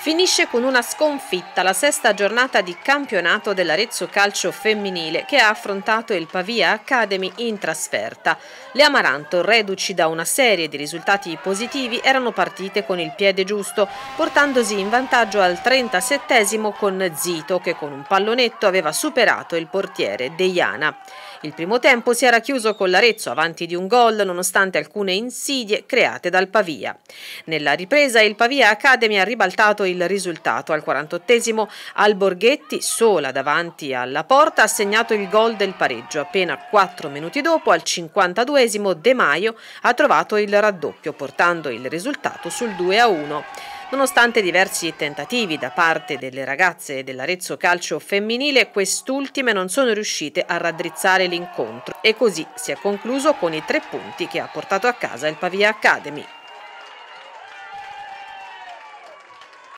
Finisce con una sconfitta la sesta giornata di campionato dell'Arezzo Calcio Femminile che ha affrontato il Pavia Academy in trasferta. Le Amaranto, reduci da una serie di risultati positivi, erano partite con il piede giusto, portandosi in vantaggio al 37 con Zito che con un pallonetto aveva superato il portiere Deiana. Il primo tempo si era chiuso con l'Arezzo avanti di un gol nonostante alcune insidie create dal Pavia. Nella ripresa il Pavia Academy ha ribaltato il risultato. Al 48esimo Alborghetti, sola davanti alla porta, ha segnato il gol del pareggio. Appena 4 minuti dopo, al 52esimo, De Maio ha trovato il raddoppio, portando il risultato sul 2-1. Nonostante diversi tentativi da parte delle ragazze dell'Arezzo Calcio femminile, quest'ultime non sono riuscite a raddrizzare l'incontro e così si è concluso con i tre punti che ha portato a casa il Pavia Academy.